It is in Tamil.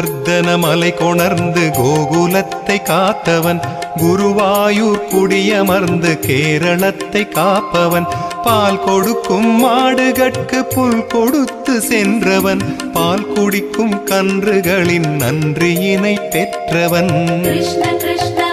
கோவர்தன மலை கொணர்ந்து கோகுலத்தை காத்தவன் குருவாயூர் குடியமர்ந்து கேரளத்தை காப்பவன் பால் கொடுக்கும் மாடுகட்கு புல் கொடுத்து சென்றவன் பால் குடிக்கும் கன்றுகளின் நன்றியினை பெற்றவன். கிருஷ்ண கிருஷ்ண